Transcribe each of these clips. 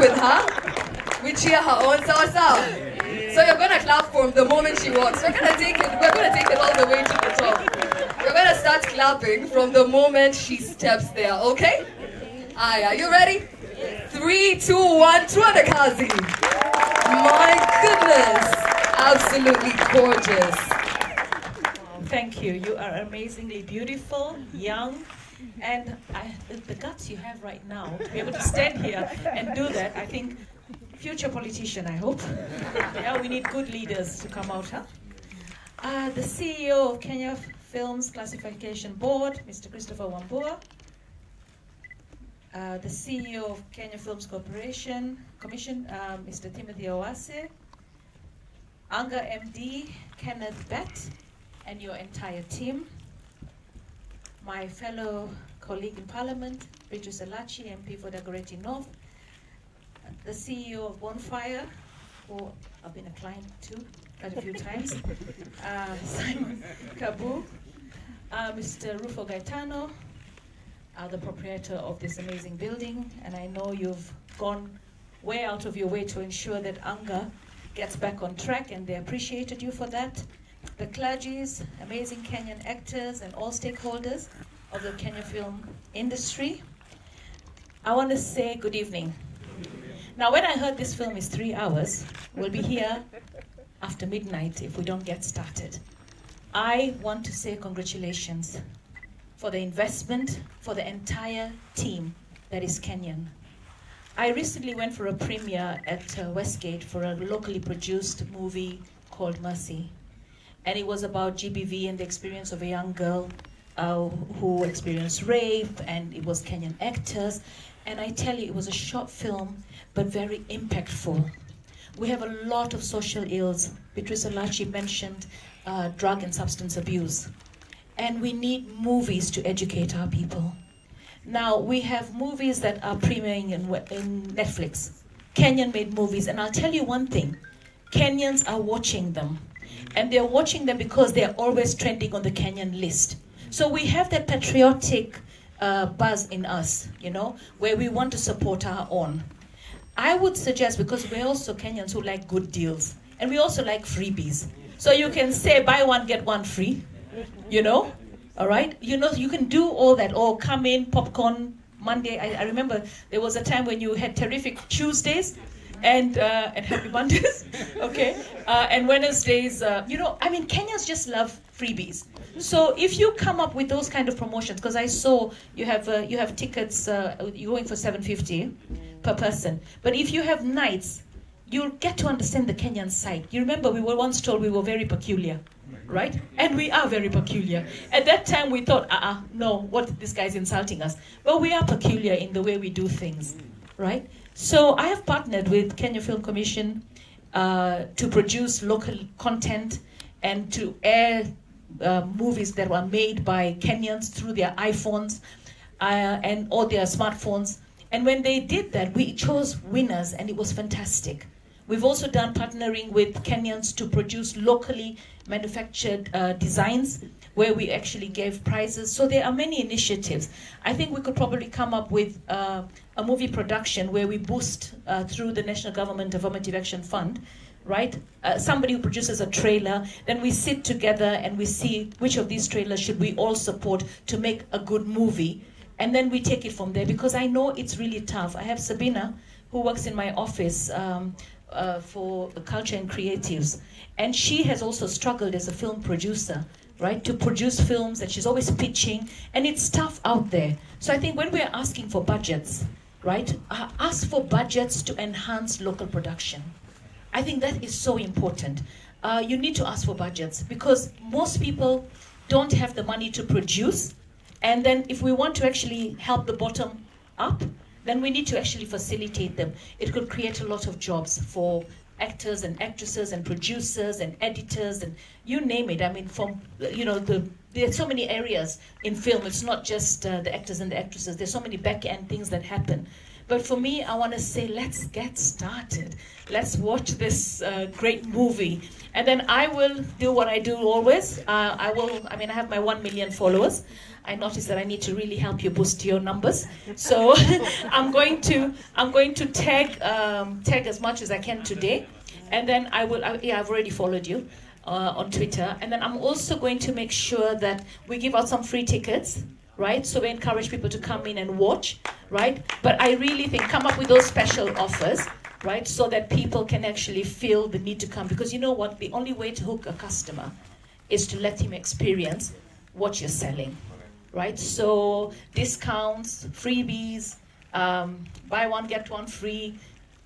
with her. We cheer her on, so so. So you're gonna clap for the moment she walks. We're gonna take it. We're gonna take it all the way to the top. We're gonna start clapping from the moment she steps there. Okay? Aye, are you ready? Three, two, one, Kazi. My goodness, absolutely gorgeous. Thank you. You are amazingly beautiful, young, and I, the, the, guts you have right now to be able to stand here and do that, I think, future politician, I hope. yeah, we need good leaders to come out, huh? Uh, the CEO of Kenya Films Classification Board, Mr. Christopher Wambua. Uh, the CEO of Kenya Films Corporation Commission, uh, Mr. Timothy Owase. Anga MD, Kenneth Bett, and your entire team my fellow colleague in Parliament, Beatrice Elachi, MP for Dagoretti North, the CEO of Bonfire, who I've been a client to quite a few times, uh, Simon Kabu, uh, Mr. Rufo Gaetano, uh, the proprietor of this amazing building, and I know you've gone way out of your way to ensure that Anga gets back on track, and they appreciated you for that the clergies, amazing Kenyan actors, and all stakeholders of the Kenya film industry. I want to say good evening. Now, when I heard this film is three hours, we'll be here after midnight if we don't get started. I want to say congratulations for the investment for the entire team that is Kenyan. I recently went for a premiere at uh, Westgate for a locally produced movie called Mercy and it was about GBV and the experience of a young girl uh, who experienced rape, and it was Kenyan actors. And I tell you, it was a short film, but very impactful. We have a lot of social ills. Beatrice Elachi mentioned uh, drug and substance abuse. And we need movies to educate our people. Now, we have movies that are premiering in, in Netflix, Kenyan made movies. And I'll tell you one thing Kenyans are watching them and they're watching them because they're always trending on the Kenyan list. So we have that patriotic uh, buzz in us, you know, where we want to support our own. I would suggest, because we're also Kenyans who like good deals, and we also like freebies. So you can say, buy one, get one free, you know, all right? You know, you can do all that, or come in, popcorn, Monday. I, I remember there was a time when you had terrific Tuesdays, and uh, and happy Mondays, okay, uh, and Wednesdays. Uh, you know, I mean, Kenyans just love freebies. So if you come up with those kind of promotions, because I saw you have uh, you have tickets, uh, you're going for seven fifty per person. But if you have nights, you'll get to understand the Kenyan side. You remember we were once told we were very peculiar. Right? And we are very peculiar. At that time, we thought, uh uh no, what, this guy's insulting us. But we are peculiar in the way we do things, right? So I have partnered with Kenya Film Commission uh, to produce local content and to air uh, movies that were made by Kenyans through their iPhones uh, and all their smartphones. And when they did that, we chose winners, and it was fantastic. We've also done partnering with Kenyans to produce locally manufactured uh, designs where we actually gave prizes. So there are many initiatives. I think we could probably come up with uh, a movie production where we boost uh, through the National Government Affirmative Action Fund, right? Uh, somebody who produces a trailer, then we sit together and we see which of these trailers should we all support to make a good movie. And then we take it from there because I know it's really tough. I have Sabina who works in my office um, uh, for culture and creatives. And she has also struggled as a film producer right, to produce films, and she's always pitching, and it's tough out there. So I think when we're asking for budgets, right, uh, ask for budgets to enhance local production. I think that is so important. Uh, you need to ask for budgets because most people don't have the money to produce, and then if we want to actually help the bottom up, then we need to actually facilitate them. It could create a lot of jobs for actors and actresses and producers and editors and you name it. I mean, from you know the there's so many areas in film. It's not just uh, the actors and the actresses. There's so many back end things that happen. But for me, I want to say, let's get started. Let's watch this uh, great movie. And then I will do what I do always. Uh, I will, I mean, I have my 1 million followers. I noticed that I need to really help you boost your numbers. So I'm going to, I'm going to tag, um, tag as much as I can today. And then I will, I, yeah, I've already followed you. Uh, on Twitter, and then I'm also going to make sure that we give out some free tickets right? So we encourage people to come in and watch, right? But I really think come up with those special offers, right? So that people can actually feel the need to come. Because you know what? The only way to hook a customer is to let him experience what you're selling, right? So discounts, freebies, um, buy one, get one free.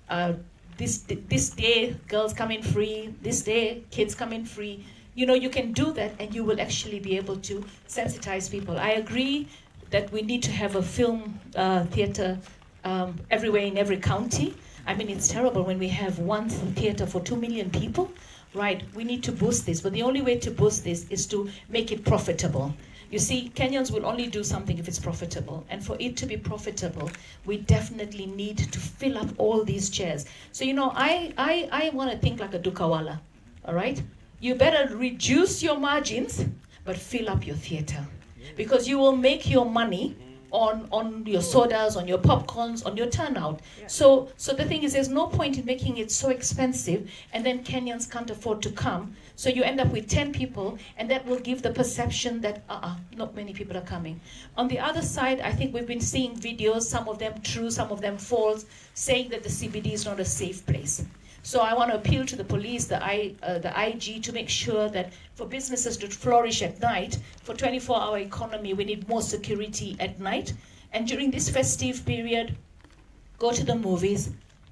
Uh, this, this day, girls come in free. This day, kids come in free you know, you can do that and you will actually be able to sensitize people. I agree that we need to have a film uh, theater um, everywhere in every county. I mean, it's terrible when we have one theater for two million people, right? We need to boost this, but the only way to boost this is to make it profitable. You see, Kenyans will only do something if it's profitable. And for it to be profitable, we definitely need to fill up all these chairs. So, you know, I, I, I want to think like a Dukawala, all right? you better reduce your margins, but fill up your theater. Because you will make your money on, on your mm. sodas, on your popcorns, on your turnout. So, so the thing is, there's no point in making it so expensive, and then Kenyans can't afford to come. So you end up with 10 people, and that will give the perception that, uh-uh, not many people are coming. On the other side, I think we've been seeing videos, some of them true, some of them false, saying that the CBD is not a safe place. So I want to appeal to the police, the, I, uh, the IG, to make sure that for businesses to flourish at night, for 24-hour economy, we need more security at night. And during this festive period, go to the movies,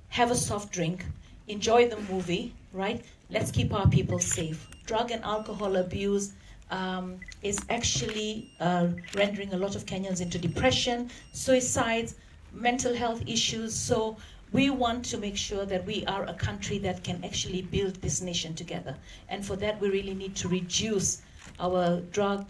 have a soft drink, enjoy the movie, right? Let's keep our people safe. Drug and alcohol abuse um, is actually uh, rendering a lot of Kenyans into depression, suicides, mental health issues. So we want to make sure that we are a country that can actually build this nation together. And for that, we really need to reduce our drug,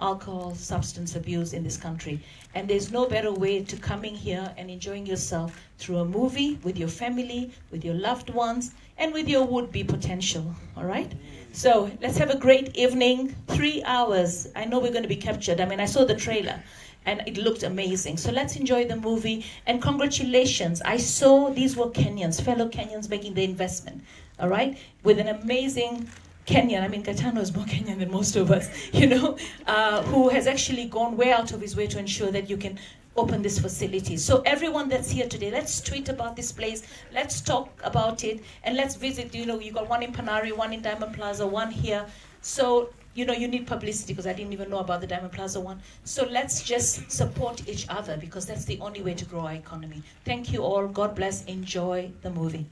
alcohol, substance abuse in this country. And there's no better way to coming here and enjoying yourself through a movie with your family, with your loved ones, and with your would-be potential, all right? So let's have a great evening, three hours. I know we're going to be captured. I mean, I saw the trailer and it looked amazing. So let's enjoy the movie. And congratulations. I saw these were Kenyans, fellow Kenyans making the investment, all right, with an amazing Kenyan, I mean, Gaetano is more Kenyan than most of us, you know, uh, who has actually gone way out of his way to ensure that you can open this facility. So everyone that's here today, let's tweet about this place, let's talk about it, and let's visit, you know, you got one in Panari, one in Diamond Plaza, one here. So you know, you need publicity because I didn't even know about the Diamond Plaza one. So let's just support each other because that's the only way to grow our economy. Thank you all. God bless. Enjoy the movie.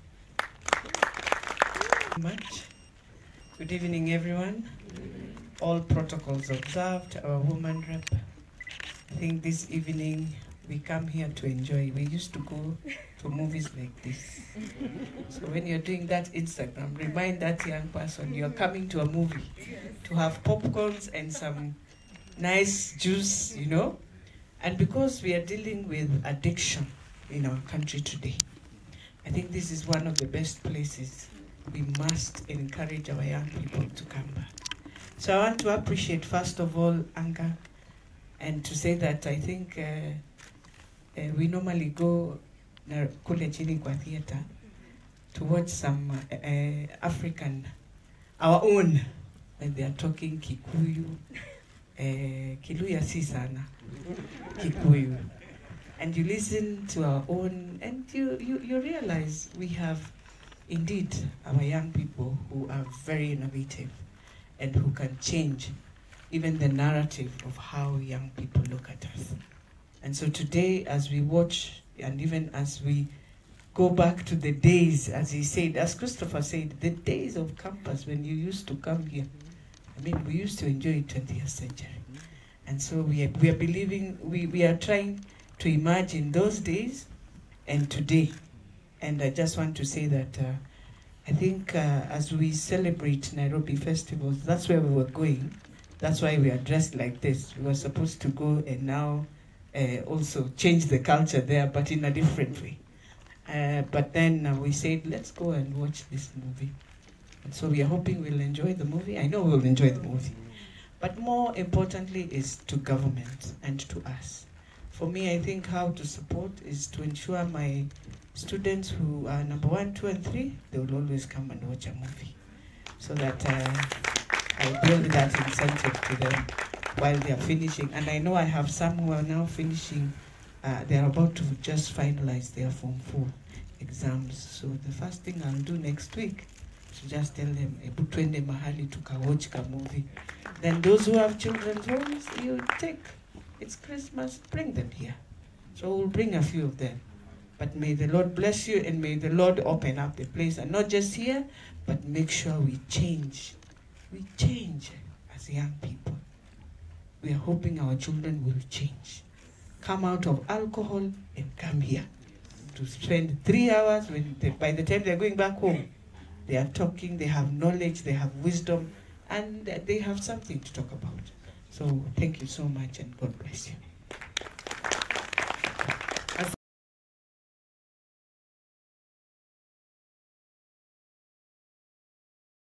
Much. Good evening, everyone. All protocols observed. Our woman rep. I think this evening we come here to enjoy. We used to go to movies like this. So when you're doing that Instagram, remind that young person you're coming to a movie to have popcorns and some nice juice, you know. And because we are dealing with addiction in our country today, I think this is one of the best places we must encourage our young people to come back. So I want to appreciate, first of all, Anga, and to say that I think uh, uh, we normally go kule chini kwa theater to watch some uh, African, our own, when they are talking Kikuyu, uh, Kiluya si sana, Kikuyu. And you listen to our own, and you, you, you realize we have indeed our young people who are very innovative and who can change even the narrative of how young people look at us. And so today, as we watch, and even as we go back to the days, as he said, as Christopher said, the days of campus when you used to come here. I mean, we used to enjoy 20th century. And so we are, we are believing, we, we are trying to imagine those days and today. And I just want to say that uh, I think uh, as we celebrate Nairobi festivals, that's where we were going. That's why we are dressed like this. We were supposed to go and now uh, also change the culture there, but in a different way. Uh, but then uh, we said, let's go and watch this movie. And so we are hoping we'll enjoy the movie. I know we'll enjoy the movie. But more importantly is to government and to us. For me, I think how to support is to ensure my students who are number one, two, and three, they will always come and watch a movie. So that uh, I build that incentive to them while they are finishing. And I know I have some who are now finishing, uh, they are about to just finalize their Form 4 exams. So the first thing I'll do next week is just tell them, "Ebu twende mahali tukawatch ka movie. Then those who have children's homes, you take, it's Christmas, bring them here. So we'll bring a few of them. But may the Lord bless you and may the Lord open up the place. And not just here, but make sure we change. We change as young people. We are hoping our children will change. Come out of alcohol and come here to spend three hours. When they, by the time they're going back home, they are talking, they have knowledge, they have wisdom, and they have something to talk about. So thank you so much and God bless you.